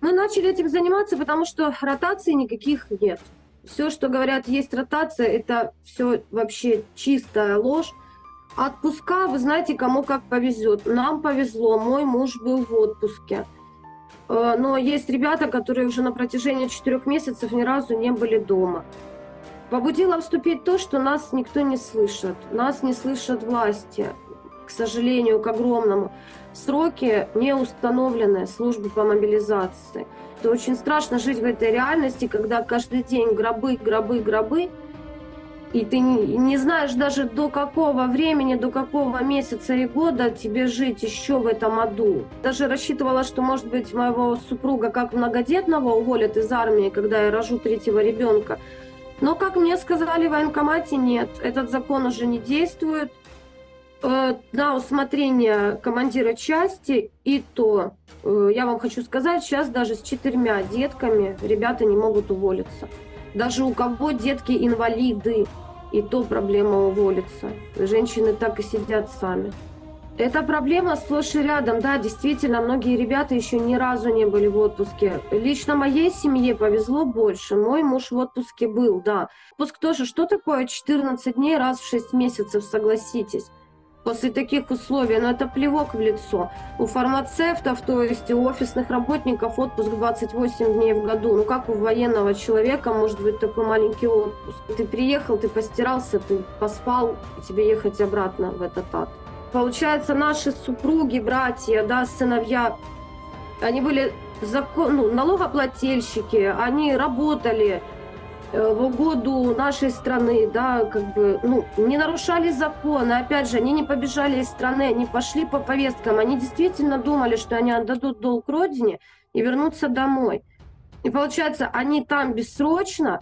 Мы начали этим заниматься, потому что ротации никаких нет. Все, что говорят, есть ротация, это все вообще чистая ложь. Отпуска, вы знаете, кому как повезет. Нам повезло, мой муж был в отпуске. Э, но есть ребята, которые уже на протяжении четырех месяцев ни разу не были дома. Побудило вступить то, что нас никто не слышит. Нас не слышат власти, к сожалению, к огромному. Сроки не установлены службы по мобилизации. Это очень страшно жить в этой реальности, когда каждый день гробы, гробы, гробы – и ты не знаешь даже до какого времени, до какого месяца и года тебе жить еще в этом аду. Даже рассчитывала, что, может быть, моего супруга как многодетного уволят из армии, когда я рожу третьего ребенка. Но, как мне сказали в военкомате, нет, этот закон уже не действует. Э, на усмотрение командира части и то, э, я вам хочу сказать, сейчас даже с четырьмя детками ребята не могут уволиться. Даже у кого детки инвалиды, и то проблема уволиться. Женщины так и сидят сами. Эта проблема сплошь и рядом, да, действительно, многие ребята еще ни разу не были в отпуске. Лично моей семье повезло больше, мой муж в отпуске был, да. Отпуск тоже, что такое 14 дней раз в 6 месяцев, согласитесь? После таких условий, но это плевок в лицо. У фармацевтов, то есть у офисных работников отпуск 28 дней в году. Ну как у военного человека может быть такой маленький отпуск? Ты приехал, ты постирался, ты поспал, тебе ехать обратно в этот ад. Получается, наши супруги, братья, да, сыновья, они были закон, ну, налогоплательщики, они работали, в угоду нашей страны, да, как бы, ну, не нарушали законы, опять же, они не побежали из страны, они пошли по повесткам, они действительно думали, что они отдадут долг родине и вернутся домой. И получается, они там бессрочно,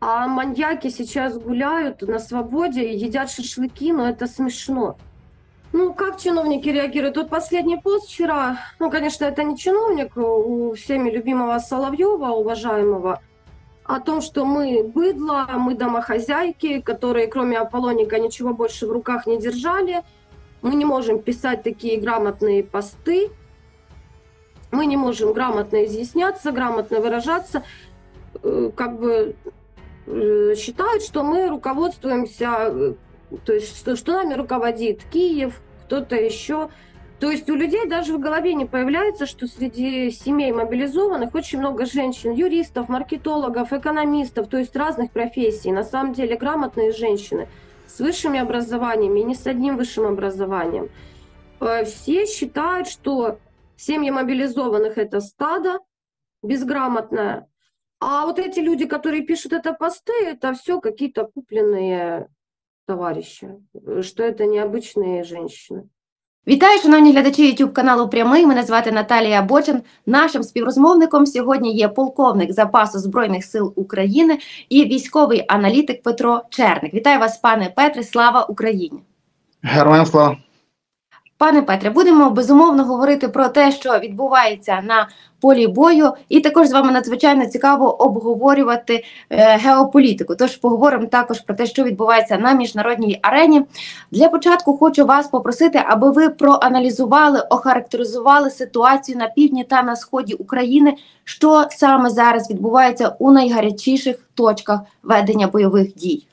а маньяки сейчас гуляют на свободе, едят шашлыки, но это смешно. Ну, как чиновники реагируют? Вот последний пост вчера, ну, конечно, это не чиновник, у всеми любимого Соловьева, уважаемого, о том, что мы быдло, мы домохозяйки, которые кроме Аполлоника ничего больше в руках не держали. Мы не можем писать такие грамотные посты, мы не можем грамотно изъясняться, грамотно выражаться. Э, как бы э, считают, что мы руководствуемся, э, то есть что, что нами руководит Киев, кто-то еще. То есть у людей даже в голове не появляется, что среди семей мобилизованных очень много женщин, юристов, маркетологов, экономистов, то есть разных профессий. На самом деле грамотные женщины с высшими образованиями и не с одним высшим образованием. Э, все считают, что семьи мобилизованных это стадо безграмотное, а вот эти люди, которые пишут это посты, это все какие-то купленные товарищи, что это необычные женщины. Вітаю, шановні глядачі YouTube каналу Прямий. Мене звати Наталія Бочин. Нашим співрозмовником сьогодні є полковник запасу збройних сил України і військовий аналітик Петро Черник. Вітаю вас, пане Петре. Слава Україні! Героям слава! Пане Петре, будемо безумовно говорити про те, що відбувається на полі бою, і також з вами надзвичайно цікаво обговорювати е, геополітику. Тож поговоримо також про те, що відбувається на міжнародній арені. Для початку хочу вас попросити, аби ви проаналізували, охарактеризували ситуацію на півдні та на сході України, що саме зараз відбувається у найгарячіших точках ведення бойових дій.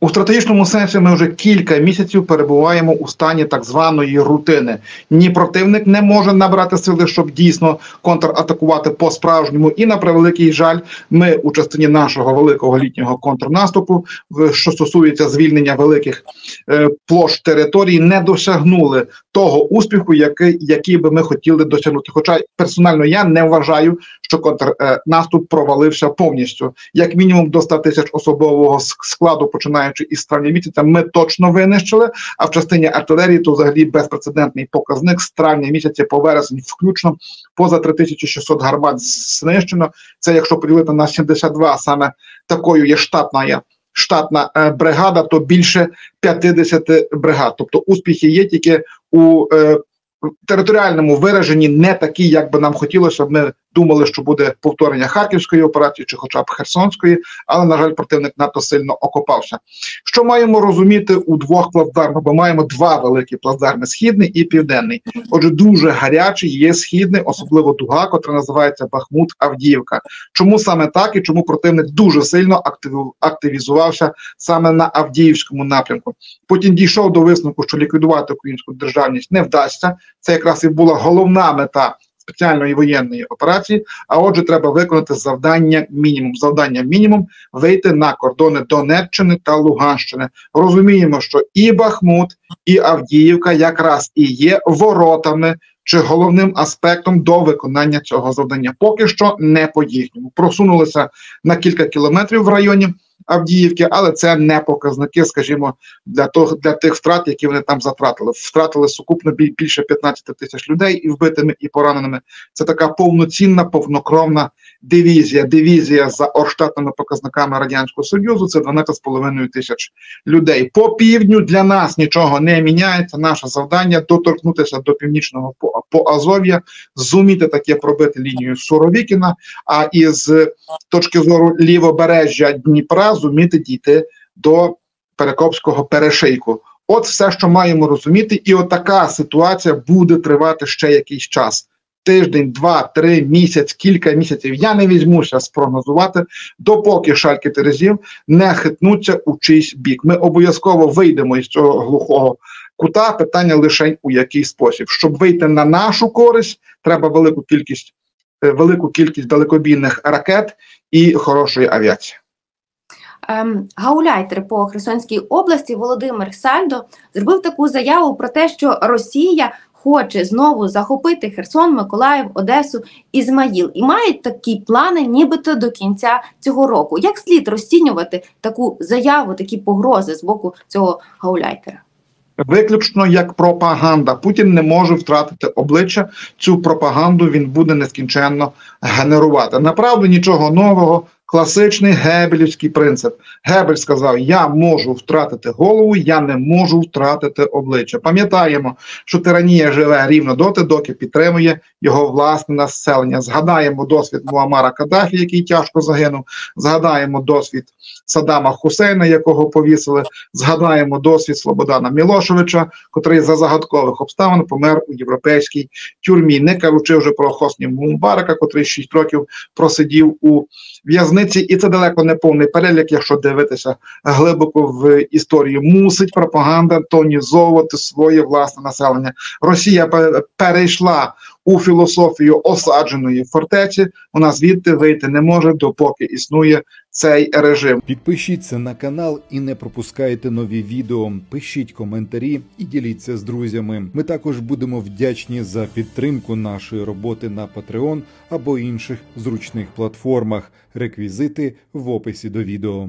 У стратегічному сенсі ми вже кілька місяців перебуваємо у стані так званої рутини. Ні противник не може набрати сили, щоб дійсно контратакувати по справжньому. І на превеликий жаль, ми у частині нашого великого літнього контрнаступу, що стосується звільнення великих е, площ територій, не досягнули того успіху, який який би ми хотіли досягнути. Хоча персонально я не вважаю, що контрнаступ провалився повністю, як мінімум до 100 тисяч особового складу починаючи із травня місяця, ми точно винищили. А в частині артилерії то взагалі безпрецедентний показник з травня місяця по вересень, включно поза 3600 гармат знищено. Це якщо поділити на 72, саме такою є штатна штатна е, бригада, то більше 50 бригад. Тобто успіхи є тільки у е, територіальному вираженні не такі, як би нам хотілося, ми думали, що буде повторення харківської операції чи, хоча б Херсонської, але на жаль, противник надто сильно окопався. Що маємо розуміти у двох плацдармах? Бо маємо два великі плацдарми: східний і південний. Отже, дуже гарячий є східний, особливо дуга, котра називається Бахмут Авдіївка. Чому саме так і чому противник дуже сильно активізувався саме на Авдіївському напрямку? Потім дійшов до висновку, що ліквідувати українську державність не вдасться. Це якраз і була головна мета спеціальної воєнної операції. А отже, треба виконати завдання мінімум. Завдання мінімум вийти на кордони Донеччини та Луганщини. Розуміємо, що і Бахмут, і Авдіївка якраз і є воротами чи головним аспектом до виконання цього завдання. Поки що не по їхньому. Просунулися на кілька кілометрів в районі. Авдіївки, але це не показники, скажімо, для того для тих втрат, які вони там затратили. Втратили сукупно біль- більше 15 тисяч людей і вбитими, і пораненими. Це така повноцінна, повнокровна дивізія. Дивізія за орштатними показниками радянського союзу. Це 12,5 тисяч людей. По півдню для нас нічого не міняється. Наше завдання доторкнутися до північного по, по Азов'я, зуміти таке пробити лінію Суровікіна. А із точки зору лівобережжя Дніпра зуміти дійти до Перекопського перешийку. От все, що маємо розуміти, і от така ситуація буде тривати ще якийсь час. Тиждень, два, три, місяць, кілька місяців. Я не візьмуся спрогнозувати, допоки шальки терезів не хитнуться у чийсь бік. Ми обов'язково вийдемо із цього глухого кута. Питання лише у який спосіб. Щоб вийти на нашу користь, треба велику кількість, е, велику кількість далекобійних ракет і хорошої авіації. Ем, гауляйтер по Херсонській області Володимир Сальдо зробив таку заяву про те, що Росія хоче знову захопити Херсон, Миколаїв, Одесу, Ізмаїл і мають такі плани, нібито до кінця цього року. Як слід розцінювати таку заяву, такі погрози з боку цього гауляйтера? Виключно як пропаганда. Путін не може втратити обличчя. Цю пропаганду він буде нескінченно генерувати. Направду нічого нового. Класичний гебелівський принцип. Гебель сказав: Я можу втратити голову, я не можу втратити обличчя. Пам'ятаємо, що тиранія живе рівно доти, доки підтримує його власне населення. Згадаємо досвід Муамара Каддафі, який тяжко загинув. Згадаємо досвід Саддама Хусейна, якого повісили. Згадаємо досвід Слободана Мілошевича, котрий за загадкових обставин помер у європейській тюрмі. Не кажучи вже про Хосні Мумбарака, котрий 6 років просидів у в'язниці, і це далеко не повний перелік, якщо дивитися глибоко в історію. Мусить пропаганда тонізовувати своє власне населення. Росія пе- перейшла у філософію осадженої фортеці. Вона звідти вийти не може, допоки існує цей режим. Підпишіться на канал і не пропускайте нові відео. Пишіть коментарі і діліться з друзями. Ми також будемо вдячні за підтримку нашої роботи на Patreon або інших зручних платформах. Реквізити в описі до відео.